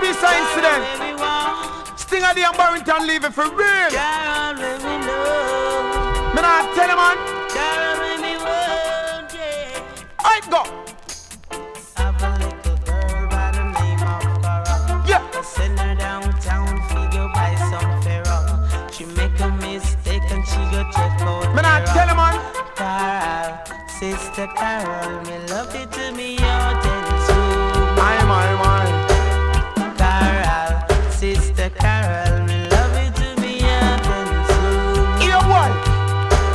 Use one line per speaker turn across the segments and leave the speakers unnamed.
piece of incident. Stinger D Barrington Levy for real. Me not tell you, man. I go. Yeah.
Send her downtown, figure buy some Ferrari. She make a mistake and she go check out.
Me not tell you, man.
Carol, sister Carol, me love you to me your too.
My, my, my.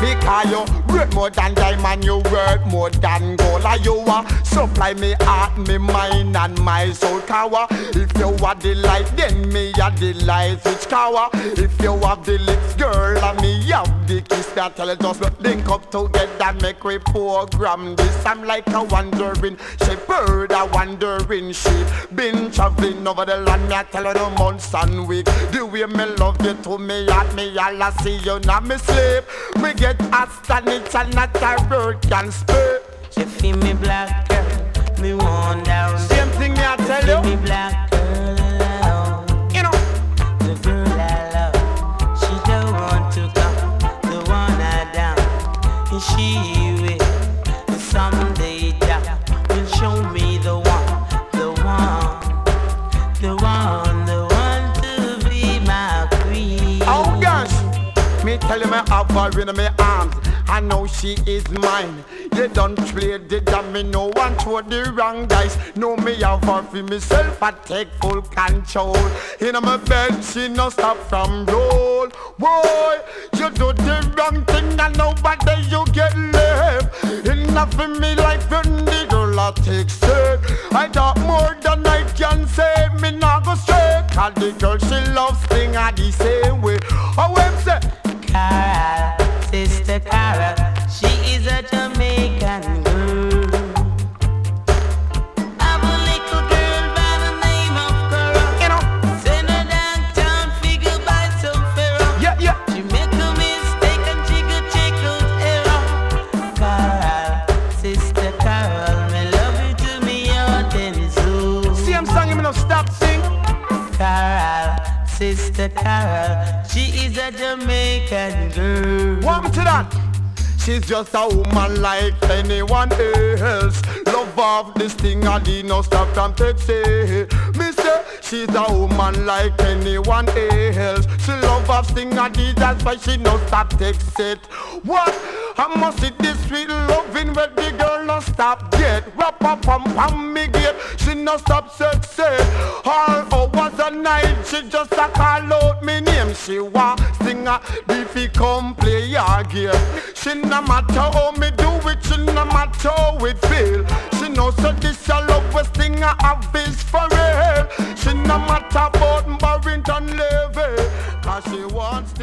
Because you work more than diamond, you work more than gold. You are supply me heart, me mind, and my soul cower. If you are the light, then me a the light which cower. If you have the lips, girl, and me have the kiss that tell just link up together, make we program this. I'm like a wandering shepherd, a wandering sheep. Been traveling over the land, me I tell you the months and weeks. The way me love you to me, at me all I see you not me sleep. We get astonished and not a bird can speak.
She feel me black girl, me want down.
Same thing me I tell
Feel me
you.
black girl alone.
You know,
The girl I love, she don't want to come. The one I down, and she Me
tell you me have her in my arms. I know she is mine. You don't play the damn me no one throw the wrong dice. Know me have her for myself. I take full control. In my bed she no stop from roll. Boy, you do the wrong thing and nobody you get left. Enough in me life when the girl I take. I got more than I can say. Me not go straight. Cause the girl she loves thing I the same way.
Sister Carol, me love you to me heart and soul.
Same song, you me no stop sing.
Carol, sister Carol, she is a Jamaican girl.
Welcome to that. She's just a woman like anyone else. Love of this thing, I did not stop from texting. Me say she's a woman like anyone else. She love of thing, I did, that's why she no stop text it. What? I must see this sweet loving where the girl no stop get. Rap up pam me get. She no stop sex. All hours a night, she just a call out me name. She want sing a if come play your game. She no matter how me do it, she no matter how it feel. She know so this a love was thing I have is for real. She no matter about Barrington Levy, cause she wants